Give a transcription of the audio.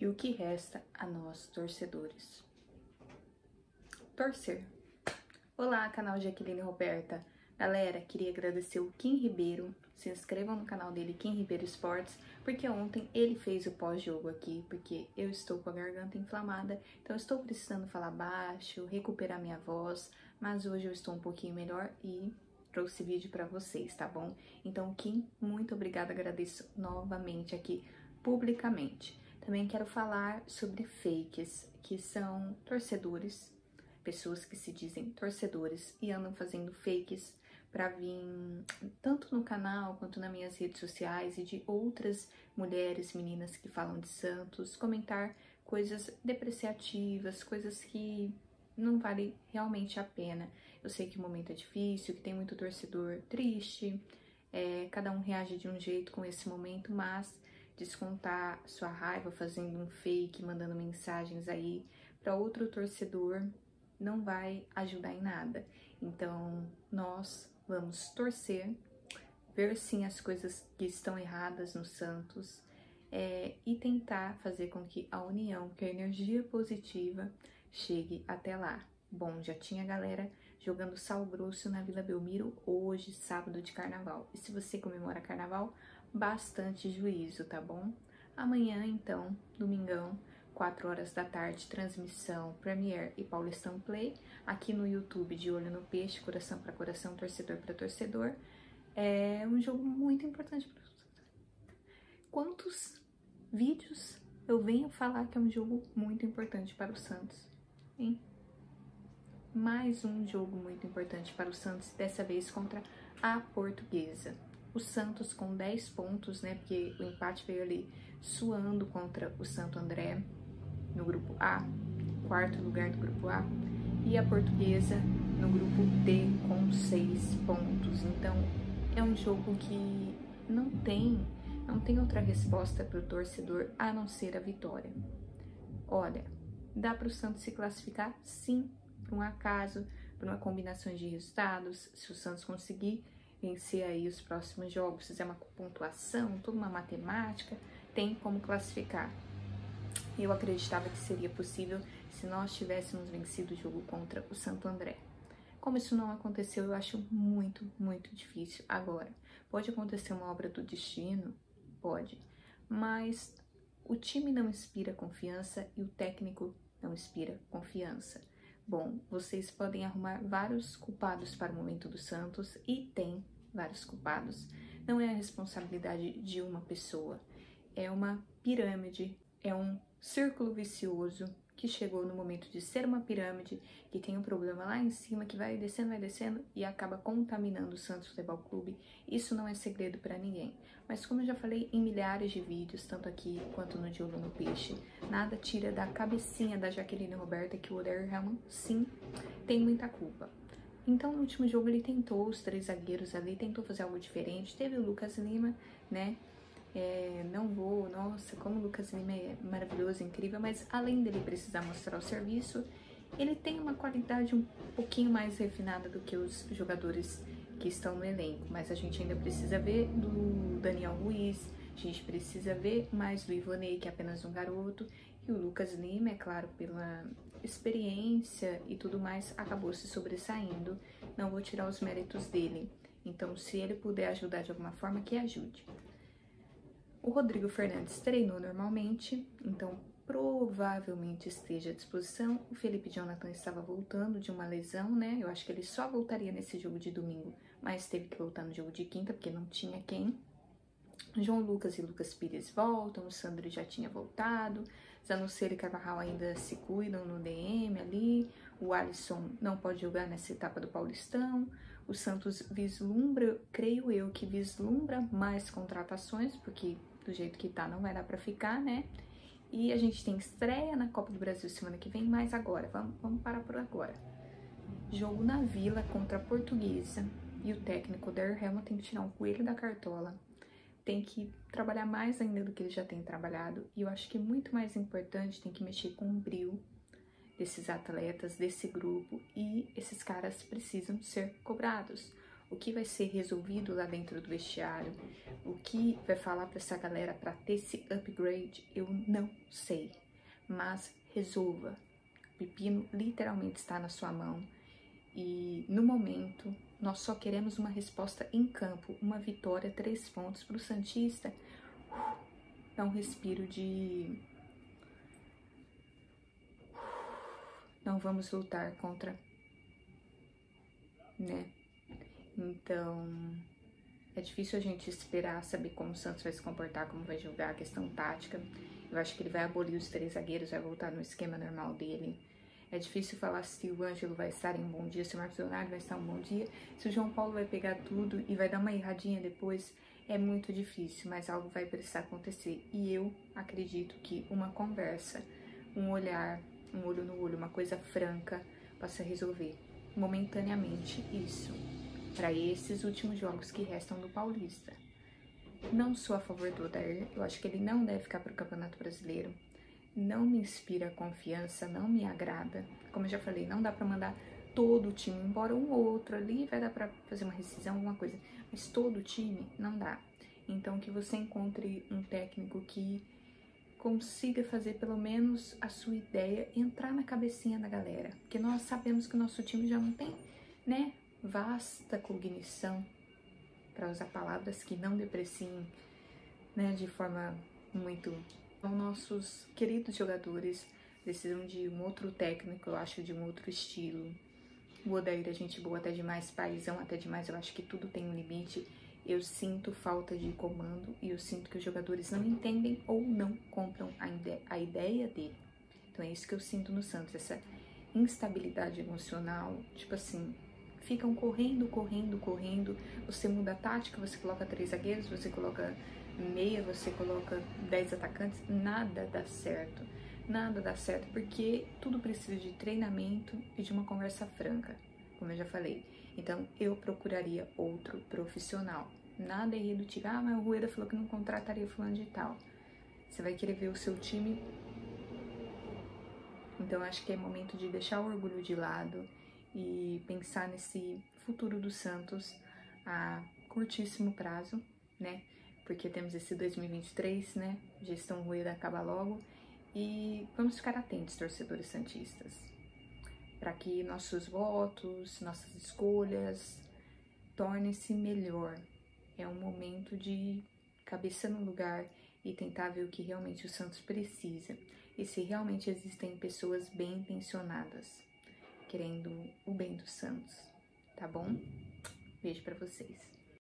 E o que resta a nós, torcedores? Torcer. Olá, canal Jaqueline Roberta. Galera, queria agradecer o Kim Ribeiro. Se inscrevam no canal dele, Kim Ribeiro Esportes, porque ontem ele fez o pós-jogo aqui, porque eu estou com a garganta inflamada, então estou precisando falar baixo, recuperar minha voz, mas hoje eu estou um pouquinho melhor e trouxe vídeo para vocês, tá bom? Então, Kim, muito obrigada, agradeço novamente aqui publicamente. Também quero falar sobre fakes, que são torcedores, pessoas que se dizem torcedores e andam fazendo fakes para vir tanto no canal quanto nas minhas redes sociais e de outras mulheres, meninas que falam de Santos, comentar coisas depreciativas, coisas que não vale realmente a pena. Eu sei que o momento é difícil, que tem muito torcedor triste, é, cada um reage de um jeito com esse momento, mas descontar sua raiva fazendo um fake, mandando mensagens aí para outro torcedor não vai ajudar em nada. Então, nós vamos torcer, ver sim as coisas que estão erradas no Santos é, e tentar fazer com que a união, que a energia positiva chegue até lá. Bom, já tinha galera jogando sal grosso na Vila Belmiro hoje, sábado de carnaval. E se você comemora carnaval, bastante juízo, tá bom? Amanhã, então, domingão, 4 horas da tarde, transmissão Premier e Paulistão Play, aqui no YouTube de Olho no Peixe, coração para coração, torcedor para torcedor. É um jogo muito importante para Quantos vídeos eu venho falar que é um jogo muito importante para o Santos, hein? Mais um jogo muito importante para o Santos, dessa vez contra a Portuguesa. O Santos com 10 pontos, né? Porque o empate veio ali suando contra o Santo André no grupo A, quarto lugar do grupo A, e a portuguesa no grupo D com seis pontos. Então é um jogo que não tem, não tem outra resposta para o torcedor a não ser a vitória. Olha, dá para o Santos se classificar sim, por um acaso, por uma combinação de resultados, se o Santos conseguir vencer aí os próximos jogos, fizer uma pontuação, toda uma matemática, tem como classificar. Eu acreditava que seria possível se nós tivéssemos vencido o jogo contra o Santo André. Como isso não aconteceu, eu acho muito, muito difícil agora. Pode acontecer uma obra do destino? Pode. Mas o time não inspira confiança e o técnico não inspira confiança. Bom, vocês podem arrumar vários culpados para o momento do Santos e tem vários culpados. Não é a responsabilidade de uma pessoa, é uma pirâmide, é um círculo vicioso que chegou no momento de ser uma pirâmide, que tem um problema lá em cima, que vai descendo, vai descendo e acaba contaminando o Santos Futebol Clube. Isso não é segredo para ninguém. Mas como eu já falei em milhares de vídeos, tanto aqui quanto no De Olho no Peixe, nada tira da cabecinha da Jaqueline Roberta que o Oder sim, tem muita culpa. Então, no último jogo, ele tentou, os três zagueiros ali, tentou fazer algo diferente. Teve o Lucas Lima, né, é, não vou, nossa, como o Lucas Lima é maravilhoso, incrível, mas além dele precisar mostrar o serviço, ele tem uma qualidade um pouquinho mais refinada do que os jogadores que estão no elenco, mas a gente ainda precisa ver do Daniel Ruiz, a gente precisa ver mais do Ivonei, que é apenas um garoto, e o Lucas Lima, é claro, pela experiência e tudo mais, acabou se sobressaindo. Não vou tirar os méritos dele. Então, se ele puder ajudar de alguma forma, que ajude. O Rodrigo Fernandes treinou normalmente, então provavelmente esteja à disposição. O Felipe Jonathan estava voltando de uma lesão, né? Eu acho que ele só voltaria nesse jogo de domingo, mas teve que voltar no jogo de quinta porque não tinha quem. João Lucas e Lucas Pires voltam, o Sandro já tinha voltado, Zanuceiro e Carvajal ainda se cuidam no DM ali, o Alisson não pode jogar nessa etapa do Paulistão, o Santos vislumbra, creio eu que vislumbra mais contratações, porque do jeito que tá, não vai dar para ficar, né? E a gente tem estreia na Copa do Brasil semana que vem, mas agora, vamos, vamos parar por agora. Jogo na Vila contra a Portuguesa e o técnico Der Helma tem que tirar um coelho da cartola. Tem que trabalhar mais ainda do que ele já tem trabalhado. E eu acho que muito mais importante, tem que mexer com o brilho desses atletas, desse grupo. E esses caras precisam ser cobrados. O que vai ser resolvido lá dentro do vestiário? O que vai falar para essa galera para ter esse upgrade? Eu não sei. Mas resolva. O pepino literalmente está na sua mão. E no momento, nós só queremos uma resposta em campo, uma vitória, três pontos para o Santista. Dá um respiro de. Não vamos lutar contra, né? Então, é difícil a gente esperar saber como o Santos vai se comportar, como vai jogar a questão tática. Eu acho que ele vai abolir os três zagueiros, vai voltar no esquema normal dele. É difícil falar se o Ângelo vai estar em um bom dia, se o Marcos Leonardo vai estar em um bom dia, se o João Paulo vai pegar tudo e vai dar uma erradinha depois. É muito difícil, mas algo vai precisar acontecer. E eu acredito que uma conversa, um olhar, um olho no olho, uma coisa franca, possa resolver momentaneamente isso para esses últimos jogos que restam do Paulista. Não sou a favor do Odair, eu acho que ele não deve ficar para o Campeonato Brasileiro. Não me inspira confiança, não me agrada. Como eu já falei, não dá para mandar todo o time, embora um ou outro ali vai dar para fazer uma rescisão, alguma coisa, mas todo o time não dá. Então que você encontre um técnico que consiga fazer pelo menos a sua ideia entrar na cabecinha da galera, porque nós sabemos que o nosso time já não tem, né, vasta cognição, para usar palavras que não depreciem né, de forma muito. Então, nossos queridos jogadores precisam de um outro técnico, eu acho, de um outro estilo. O Odair é gente boa até demais, paizão até demais, eu acho que tudo tem um limite. Eu sinto falta de comando e eu sinto que os jogadores não entendem ou não compram a, ide a ideia dele. Então é isso que eu sinto no Santos, essa instabilidade emocional, tipo assim, ficam correndo, correndo, correndo. Você muda a tática, você coloca três zagueiros, você coloca meia, você coloca dez atacantes, nada dá certo. Nada dá certo porque tudo precisa de treinamento e de uma conversa franca, como eu já falei. Então eu procuraria outro profissional. Nada é irredutível. Ah, mas o Rueda falou que não contrataria fulano de tal. Você vai querer ver o seu time. Então acho que é momento de deixar o orgulho de lado e pensar nesse futuro do Santos a curtíssimo prazo, né? Porque temos esse 2023, né? Gestão ruída acaba logo e vamos ficar atentos, torcedores santistas, para que nossos votos, nossas escolhas tornem-se melhor. É um momento de cabeça no lugar e tentar ver o que realmente o Santos precisa e se realmente existem pessoas bem intencionadas querendo o bem dos santos, tá bom? Beijo para vocês.